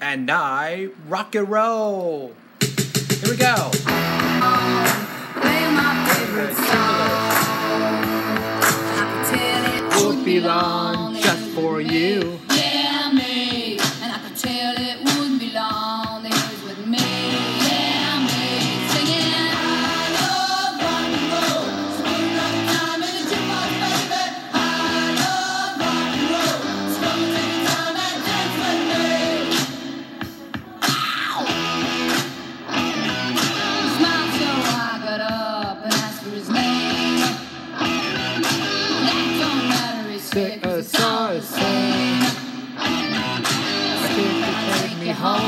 And I rock and roll. Here we go. Play my favorite song. I can tell it Won't be long just for you. sick of the. I can't you take me home?